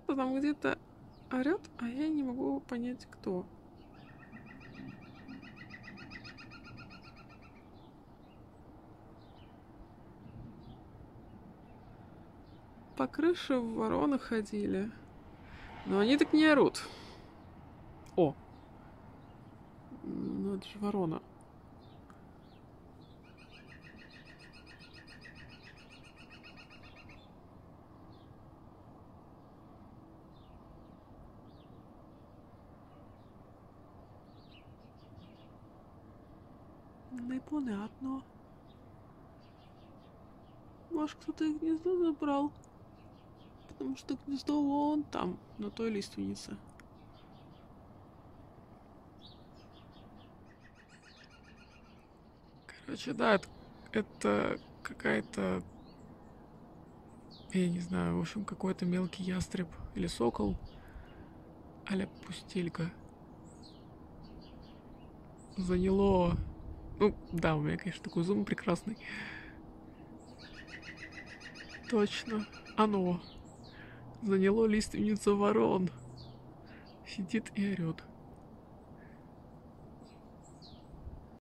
кто-то там где-то орет, а я не могу понять, кто. По крыше вороны ходили. Но они так не орут. О! Ну это же ворона. Непонятно. Может, кто-то их гнездо забрал? Потому что гнездо вон там, на той лиственнице. Короче, да, это, это какая-то... Я не знаю, в общем, какой-то мелкий ястреб или сокол а пустелька. Заняло ну, да, у меня, конечно, такой зум прекрасный. Точно. Оно. Заняло лиственницу ворон. Сидит и орет.